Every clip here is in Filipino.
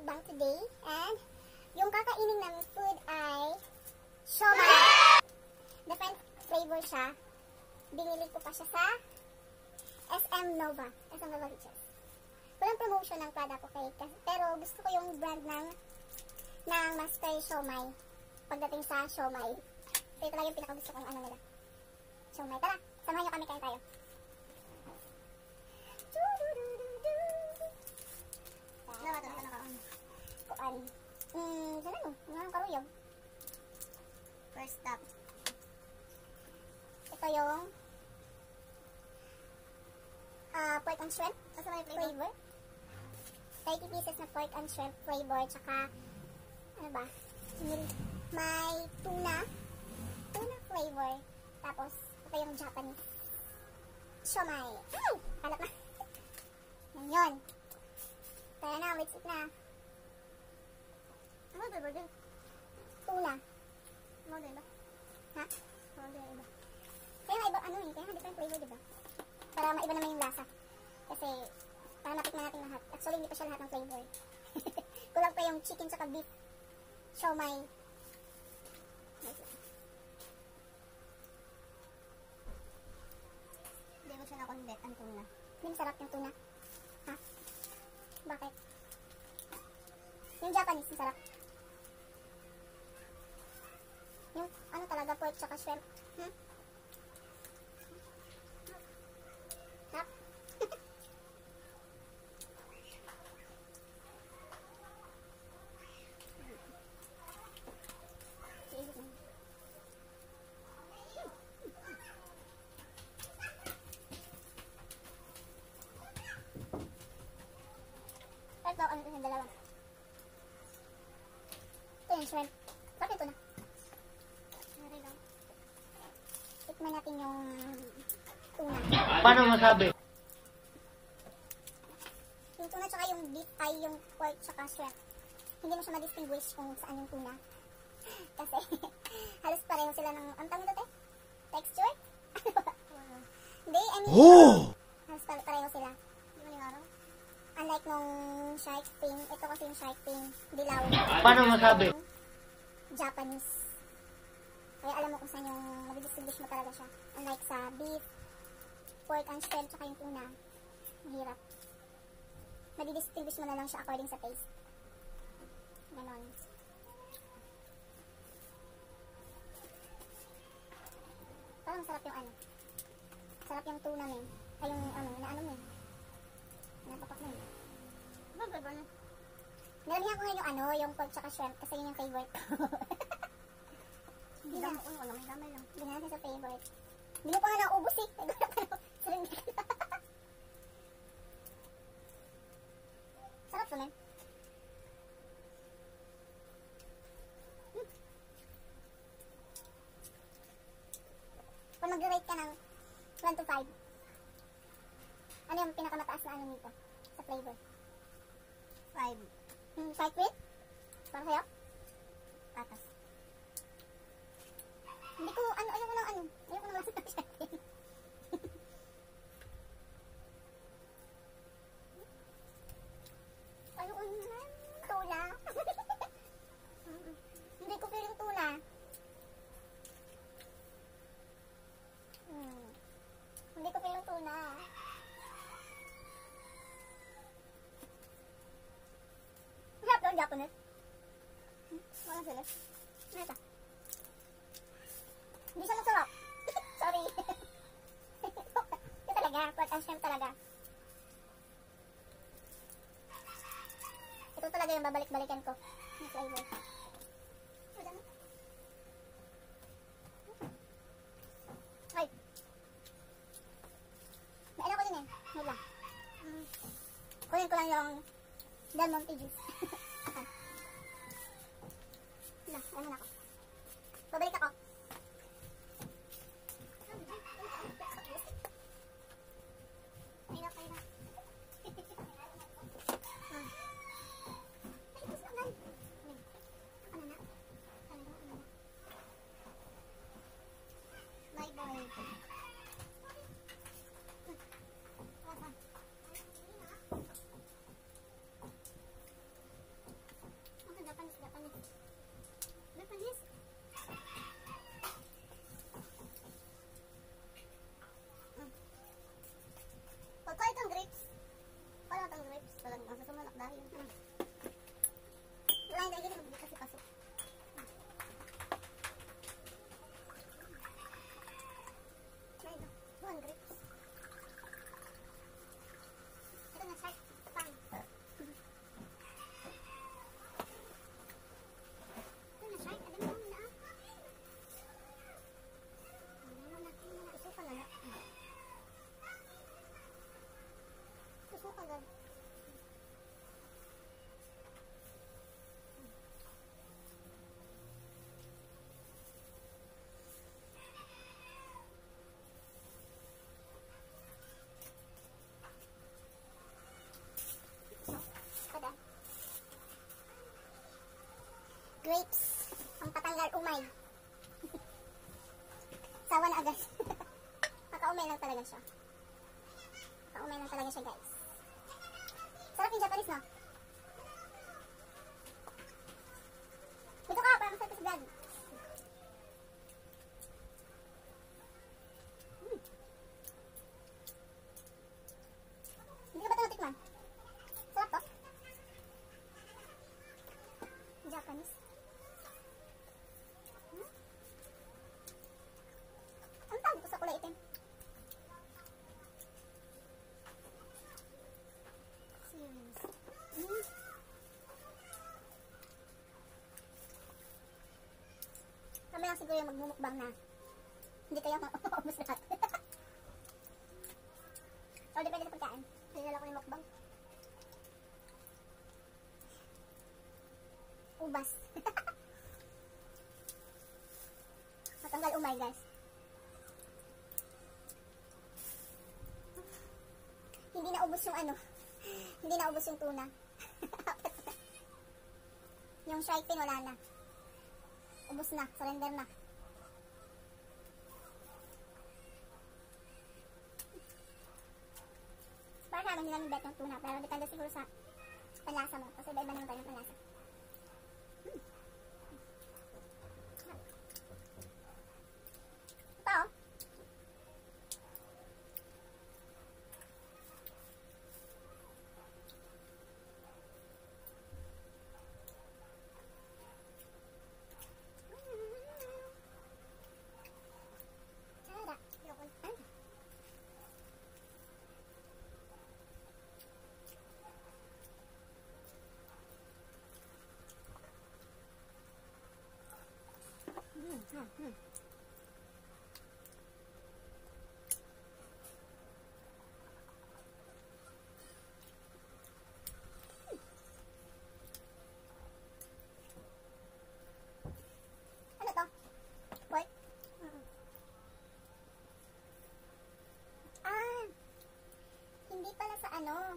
magbukbang today. And yung kakainin namin food ay siomai. Different flavor siya. Binili ko pa siya sa SM Nova. SM Nova Riches. Walang promotion ng product ko kay pero gusto ko yung brand ng ng Master Siomai pagdating sa siomai. So ito lang yung pinakagusto kong ano nila. Siomai. Tara, samahan nyo kami kain tayo. And shrimp. Kasi may flavor. 30 pieces na pork and shrimp flavor. Tsaka, ano ba? May tuna. Tuna flavor. Tapos, ito yung Japanese. Siomai. Ay! Halap na. Yan yun. Kaya na, let's eat na. Ano ba burger? Tuna. Ano ba iba? Ha? Ano ba iba? Kaya iba, ano eh, kaya different flavor, diba? Para maiba naman yung lasa. Kasi, para matikman natin lahat. Actually, hindi pa siya lahat ng flavor. Kulang pa yung chicken saka beef. Siomai. Hindi ko siya na-convet ang tuna. Hindi masarap yung tuna. Ha? Bakit? Yung Japanese, masarap. Yung ano talaga, pork tsaka shrimp. Hmm? Sarap. Iisip mo. Ito, ano ito yung dalawa. Ito yung shrimp. Bakit ito na? Tikman natin yung tuna. Paano masabi? Yung tuna tsaka yung beef ay yung pork tsaka shrimp. Hindi mo siya ma-distinguish kung saan yung tuna. Kasi halos pareho sila ng, ang tawag nito te? Texture? Hindi, I mean, Oh! halos pare- pareho sila. Di ba yung araw? Unlike nung shark fin, ito kasi yung shark fin, dilaw. Paano masabi? Japanese. Kaya alam mo kung saan yung mag-distinguish mo talaga siya. Unlike sa beef, pork and shrimp, tsaka yung tuna. Mahirap. Mag-distinguish mo na lang siya according sa taste. Ganon. Parang sarap yung ano. Sarap yung tuna men. Ay yung ano, inaano men. Napapak men. Ba, ba, ba, Nilamihan ko ngayon yung ano, yung pork tsaka shrimp kasi yun yung favorite ko. Hindi lang, uno, uno, may damay lang. Hindi na sa favorite. Hindi mo pa nga naubos eh. Nagulat ka. Sarap to, men. Hmm. Kung mag-rate ka ng 1 to 5, ano yung pinakamataas na ano nito? Sa flavor? Five. Hmm, shark fin? Para sa'yo? Patas. Hindi ko, ano, ayoko ng ano. Ayoko ng lasa ng shark fin. ayoko ng tuna. Hindi ko feeling tuna. Hmm. Hindi ko feeling tuna. Masarap doon, Japanese. Wala sila. Ito? Hindi siya masarap. Sorry. Ito talaga, pork and shrimp talaga. Ito talaga yung babalik-balikan ko. Yung flavor. Ay, ano ko din eh. Wait. Kunin ko lang yung Del Monte juice. Na, ano na ako. Babalik ako. Ay, na, ay, na. Ah. Ay, gusto ko lang. Ay, ano na? Ano na, ano na? My boy. Ah, ah. grapes. Ang patanggal umay. Sawa na agad. Makaumay lang talaga siya. Makaumay lang talaga siya, guys. Sarap yung Japanese, no? Dito ka, para masarap sa vlog. Mm. Hindi ka ba ito natikman? Sarap to? Japanese. Hmm? Ang tawag ko sa kulay itim. Serious. Hmm. Kami lang siguro yung magmumukbang na. Hindi kayo maubos lahat. o, depende sa pagkain. Hindi na lang ko yung mukbang. Ubas. Matanggal umay, guys. Hindi na ubos yung ano. Hindi na ubos yung tuna. yung fin, wala na. Ubos na. Surrender na. Para sa amin, hindi namin bet yung tuna. Pero depende siguro sa panlasa mo. Kasi iba-iba naman tayo ng panlasa. Ito, oh. Tara. Ano? Ah, pala sa ano.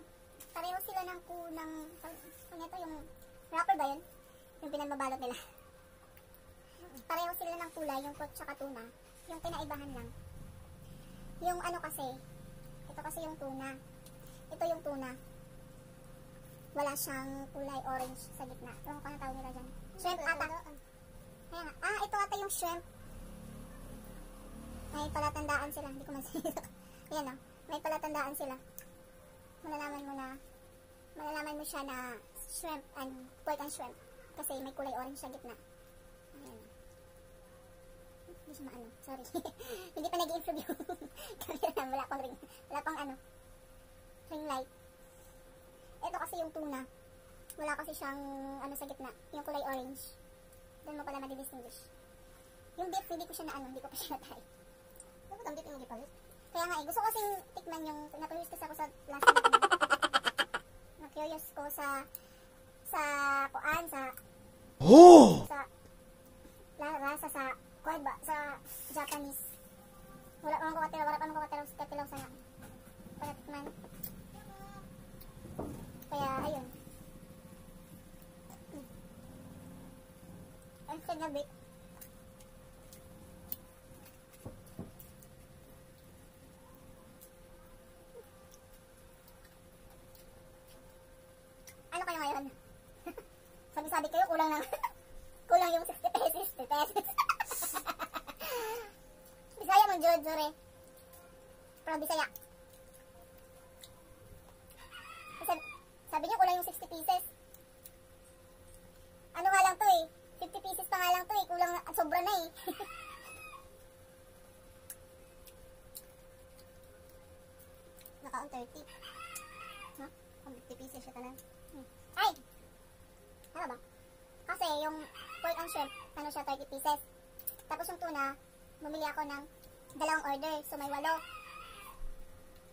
Pareho sila ng kunang, ano ito yung wrapper ba yun? Yung pinagbabalot nila. Pareho sila ng kulay, yung pork tsaka tuna. Yung pinaibahan lang. Yung ano kasi, ito kasi yung tuna. Ito yung tuna. Wala siyang kulay orange sa gitna. Ewan ko ang tawag nila dyan. Shrimp ata. Kaya nga. Ah, ito ata yung shrimp. May palatandaan sila. Hindi ko masira. Ayan o. May palatandaan sila. Malalaman mo na, malalaman mo siya na shrimp and pork and shrimp. Kasi may kulay orange sa gitna. Ayan o. Hindi siya maano. Sorry. Hindi pa nag-improve yung camera. Wala pang ring. Wala pang ano. Ring light. Ito kasi yung tuna. Wala kasi siyang ano sa gitna. Yung kulay orange. Doon mo pala madidistinguish. Yung beef, hindi ko siya na ano. Hindi ko pa siya na-try. Dapat ang dito yung gipalit. Kaya nga eh, gusto ko kasing tikman yung, na-curious kasi ako sa last ano. Na-curious ko sa, sa, kuan, sa, Oh! sa, la, rasa sa, kuan ba, sa Japanese. Wala pa ko katira, wala pa ko katira sa katilaw sana. Panatikman. Kaya, ayun. Ang sad na bit. Ano kayo ngayon? Sabi-sabi kayo, kulang lang. kulang yung 60 pesos, 60 pesos. Bisaya mong jud, jure. Pero Bisaya. Sabi, sabi niyo kulang yung 60 pieces. Ano nga lang to eh. 50 pieces pa nga lang to eh. Kulang na, sobra na eh. Naka-on 30. Ha? Huh? 50 pieces siya tanan. Hmm. Ay! Ano ba? Kasi yung pork and shrimp, ano siya, 30 pieces. Tapos yung tuna, bumili ako ng dalawang order. So may walo.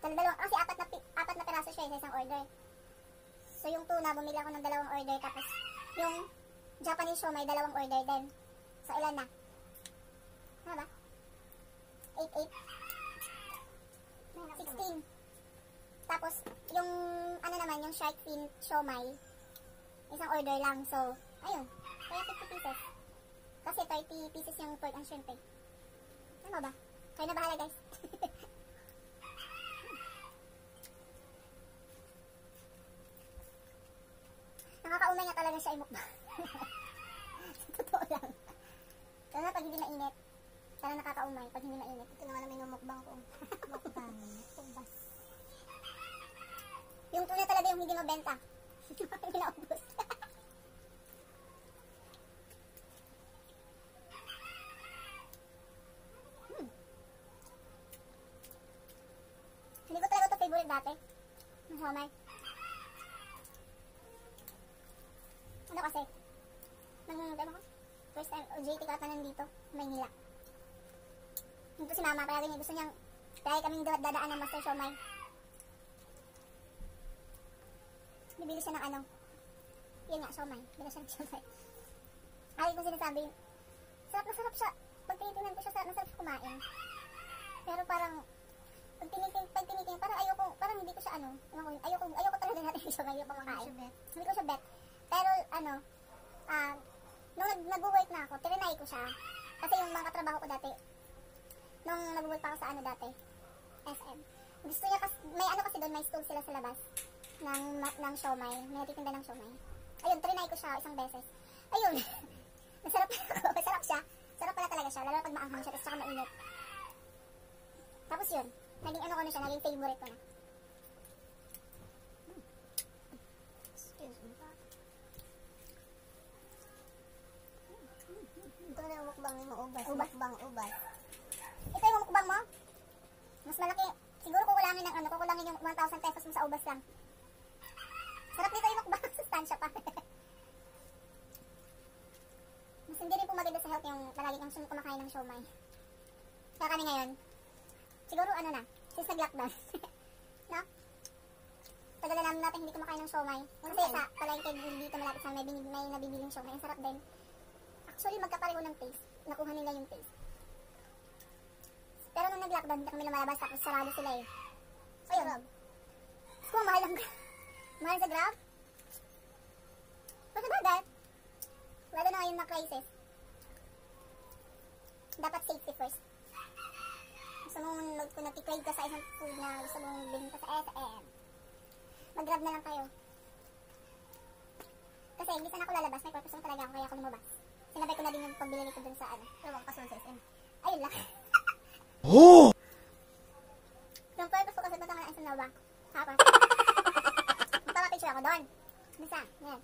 Dal dalawang, kasi apat na, apat na piraso siya sa isang order. So yung tuna, bumili ako ng dalawang order. Tapos yung Japanese show, may dalawang order din. So ilan na? Ano ba? 8, 8. 16. Tapos, yung, ano naman, yung shark fin siomai, isang order lang. So, ayun. Kaya 50 pieces. Kasi 30 pieces yung pork and shrimp eh. Tama ba? Kayo na bahala guys. Nakakaumay niya talaga siya imukbang. Totoo lang. Lalo na pag hindi mainit. Parang nakakaumay pag hindi mainit. Ito naman ang minumukbang ko. Mukbang. Mukbang. Yung tuna talaga yung hindi mabenta. hindi naubos. Hmm. Hindi ko talaga ito favorite dati. Ang homay. Ano kasi? Nang, ano ko? First time, OJT ka ata nandito, Maynila. Nandito si mama, kaya ganyan, gusto niyang, kaya kaming da- dadaan ng Master Shomai. Bibili siya ng ano, yun nga, Shomai. Bibili siya ng Shomai. Ay, kung sinasabi, sarap na sarap siya. Pag tinitingnan ko siya, sarap na sarap siya kumain. Pero parang, pag tiniting, pag tiniting, parang ayoko, parang hindi ko siya ano, ano ko, ayoko, ayoko talaga natin yung Shomai, yung pamakain. Hindi ko siya bet. Pero ano, ah, nung nag nag-work na ako, trinay ko siya. Kasi yung mga katrabaho ko dati, nung nag-work pa ako sa ano dati, SM. Gusto niya kasi, may ano kasi doon, may stove sila sa labas ng, ng siomay. May natitinda ng siomay. Ayun, trinay ko siya isang beses. Ayun, masarap masarap siya. Sarap pala talaga siya, lalo pag maanghang siya, tapos saka mainit. Tapos yun, naging ano ko na siya, naging favorite ko na. Excuse me. Ito na yung mukbang mo, ubas. Ubas. Mukbang ubas. Ito yung mukbang mo? Mas malaki. Siguro kukulangin ng ano, kukulangin yung 1,000 pesos mo sa ubas lang. Sarap nito yung mukbang. Sustansya pa. Mas hindi rin po maganda sa health yung palagi kang kumakain ng siomay. Kaya kami ngayon, siguro ano na, since nag-lockdown. no? Tagal na namin natin hindi kumakain ng siomay. Kasi Okay. sa palagi dito malapit sa may, binig, may nabibiling siomay. Ang sarap din. Actually, magkapareho ng taste. Nakuha nila yung taste. Pero nung nag-lockdown, hindi kami lumalabas tapos sarado sila eh. Ayun. Grab. Kung mahal ang mahal sa Grab? Mas bagay. Lalo na ngayon na crisis. Dapat safety first. Gusto mong mag- kung nag-crave ka sa isang food na gusto mong bilhin ka sa SM. Mag-grab na lang kayo. Kasi hindi sana ako lalabas, may purpose lang talaga ako kaya ako lumabas. Sinabay ko na din yung pagbili ko dun sa ano. Ewan ka sa SM. Ayun lang. Oh! Yung purpose ko kasi punta ka na sa Nova. Tapos, magpapapicture ako doon. Bisa, yan.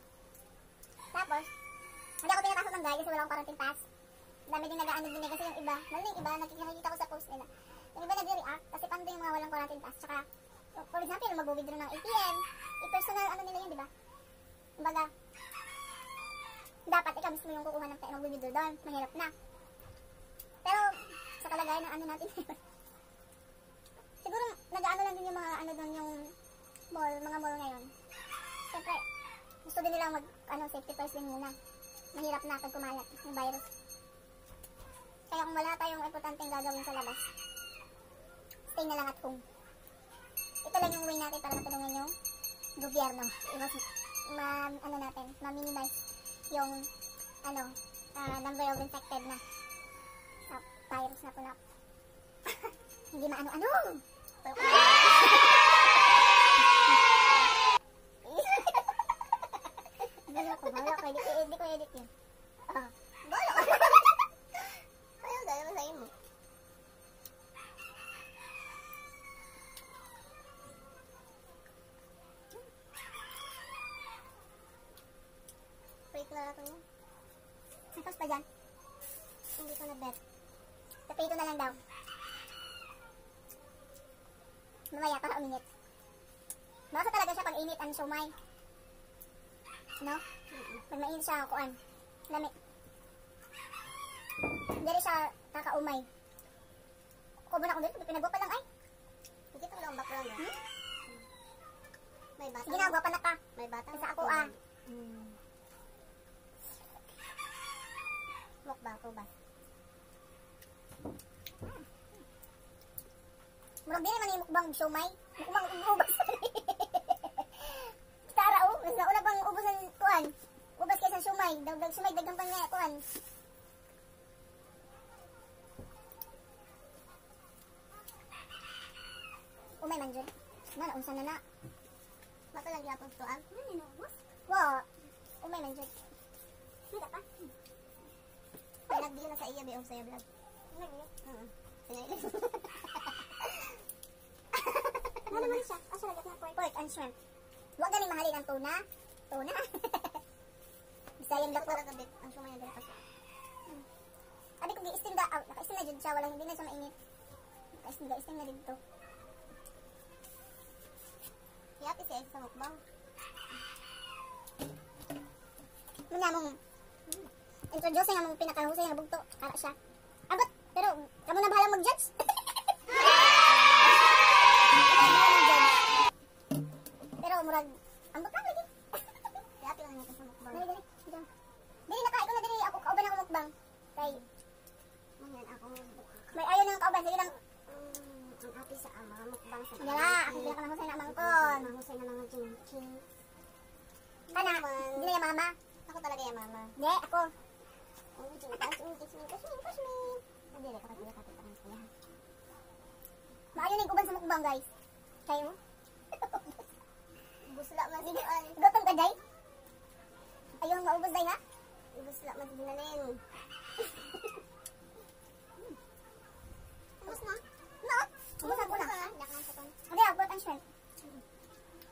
Tapos, hindi ako pinapasok ng guide kasi wala akong quarantine pass. Dami din nag-ano din eh, kasi yung iba, na yung iba, nakikita ko sa post nila. Yung iba nag-react kasi paano din yung mga walang quarantine pass. Tsaka, for example, mag-withdraw ng ATM, i-personal ano nila yun, di ba? Kumbaga, dapat ikaw mismo yung kukuha ng pera mag-withdraw doon. Mahirap na. Pero, sa kalagayan ng ano natin gusto din nila mag ano, safety first din muna. Mahirap na pag kumalat yung virus. Kaya kung wala tayong importanteng gagawin sa labas, stay na lang at home. Ito lang yung way natin para matulungan yung gobyerno. Iwas, ma, ano natin, ma-minimize yung ano, ah, number of infected na sa virus na pula. Hindi maano-ano. Bala ko, bala ko. Hindi ko hindi ko edit yun. Ah, Bala ka. Ayaw, dahil masahin mo. Yun. Tapos pa dyan. Hindi ko na bet. Tapito na lang daw. Mamaya para uminit. Baka talaga siya pag init ang siomay. No? Pag mainit siya, kuan. Lamig. Hindi rin siya kakaumay. Kubo na ko dito, pinagwa pa lang ay. Hindi pa lang background ah. Hmm? May bata. Sige na, gwa pa na ka. May bata. Isa ako ah. Hmm. Mukbang ubas. Murag din naman yung mukbang siomay. Mukbang ubas. Tara oh, mas nauna pang ubos ng kuan. Ubas kaysa siomay. Dagdag sumay dagang pang nga kuan. Umay man jud. Na unsa na na. Bato lang gyapon to ang. Ano boss? Wa. Umay man jud. Kita pa. Vlog din na sa iya be sa iya vlog. Oo. Pinailis. Ano naman siya? Asa lagat na pork? Pork and shrimp. Wa gani mahalin ang tuna. Tuna. Bisayan bit. Ang sumay na dito. Abi ko gi-steam da out. Naka-steam na jud siya wala hindi na siya mainit. Naka-steam da steam na dito. Yati si Ed sa mukbang. Muna mong introduce nga mong pinakahusay nga bugto. Ara siya. Abot, pero kamo na bahala mag-judge. pero murag ambot lang lagi. Yati lang nito sa mukbang. Dali dali. Diyan. Dili na ko na dili ako kauban ako mukbang. Kay Manyan ako may ayaw na ng kauban sige lang. Mm, ang ati sa ama mukbang sa. Wala, ako pinakamahusay na amangkon. Mahusay na mga chin chin. Kana, hindi na yung mama. Ako talaga yung mama. Hindi, ako. Maayo na yung uban sa mukbang guys. Kayo? Busla man si Juan. Gutom ka day? Ayaw maubos day ha? Busla man si Dinalin. Ubus na? No? Ubos ako na. Na. Hindi, ako ang shrimp.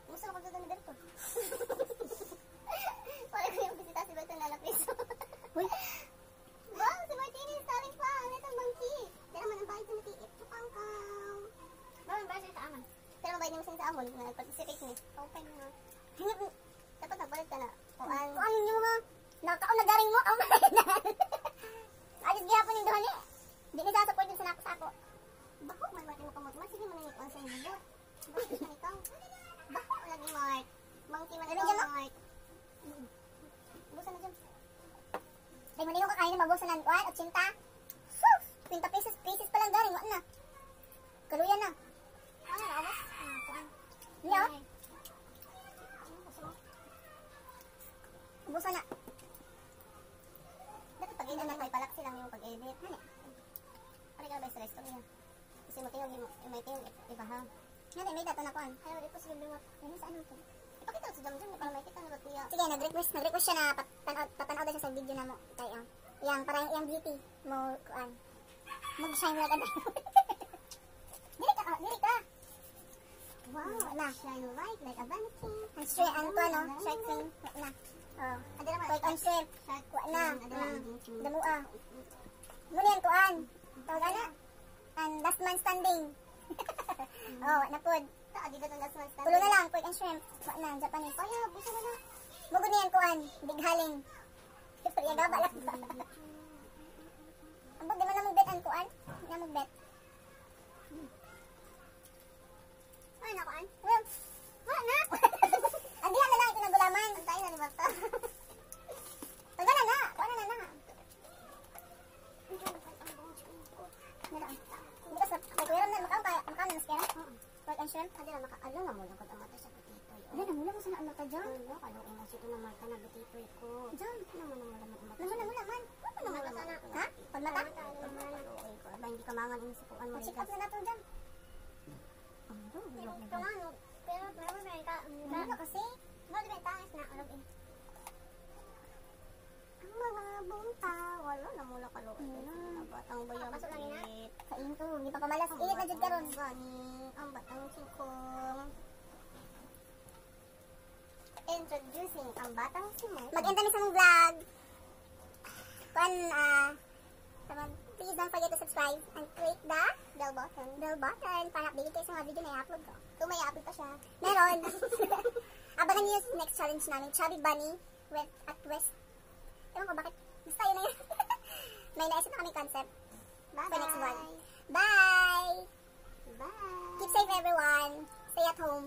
Ubus sa dami dito. Wala ko yung bisita si Beto na lapis. Uy, Wow, si Martinez, taring pa. Ano itong bangki? Pero man ang bahay sa matiip. Tukang kaw. Bawa ang bahay sa aman. Pero mabait naman siya sa amon. Na nag-participate ni. Open na. Dapat nagpalit ka na. Kuan. kung ano nyo mo? Nakaon na garing mo? Oh my God. Ayos gihapon yung doon eh. Hindi na sasaport yung sanako sako. Bako, may Martin mo kamot. Mas sige mo na ikuan sa yung bubot. Bakit ka ikaw? Bako, lagi Mart. Bangki man Ano ikaw, dyan, no? Mart. Busa na dyan. Ay, mali yung kakain na mabusanan. Kuhan, 80. Sus! 20 pesos, pesos pa lang garing. Wala na. Kaluyan na. Ano na, awas? Ah, kuan. Hindi oh. Ay. Ano, gusto mo? Ubusan na. Dapat pag-edit na may palak silang yung pag-edit. Ano? Ano ka ba sa resto niya? Kasi mo tingog yung may tingog iba ha. Hindi, may dato na kuhan. Ayaw, di ko sige biwak. Ano sa ano to? Ipakita sa Jam Jam, para may kita na tiya. Sige, nag-request, nag-request siya na patanaw, patanaw daw siya sa video na mo. Kay ang, yang, para yung, yung beauty mo, kuan. Mag-shine like a diamond. dili ka, ah, dili ka. Wow, Na. shine light like a vanity. Ang straight, ang to, no? Shark fin. Wala na. Oh. Quick and straight. Wala na. Ah. Muna yan, kuan. Tawag na. And last man standing. oh, na pod. Ta, adi ka last stand. Tulo na lang, quick and shrimp. Wala na, Japanese. Kaya, busa mo na. Mugod na yan, kuan. Big haling. Kaya gaba lang? Ang di mo na mong bet ang kuan? Na mong bet. Ay, nakuan. Well, wala na. Ang dihan na lang ito nagulaman. Antay na ni Bata. Taga na na. Kuan na na na. Kay na kaya makaon na maskera. Quick and shrimp. Adi na makaalo na mo lang kung amata sa butito. Ano na mula mo sa ano ka dyan? Ano, kaluin na siya na marka na butito ko. Dyan. Ano mo naman naman amata. Naman na mula man. Ano mo naman Ha? Pagmata? Kaluin ko. Aba, hindi ka mangan yung sukuan mo. Up na nato dyan. Pero, pero, pero, meron ka. Ano kasi? Ano, di ba tangis na? Alam eh. Ang mga bunta, wala na mula kaluin. Ang batang bayang bit. Sa into. Hindi pa kamalas. Init na dyan karon. Gani, ang batang singkong. Introducing ang batang singkong. Mag-enta ni sa mong vlog. Kuan, ah, tamang, please don't forget to subscribe and click the Bell button. bell button para update kayo sa mga video na i-upload ko. Kung may apit pa siya. Meron. Abangan niyo yung next challenge namin, Chubby Bunny with at West. Ewan ko bakit. Basta yun na yun. May naisip na kami concept Bye for next one. bye. Bye! Bye. Keep safe everyone. Stay at home.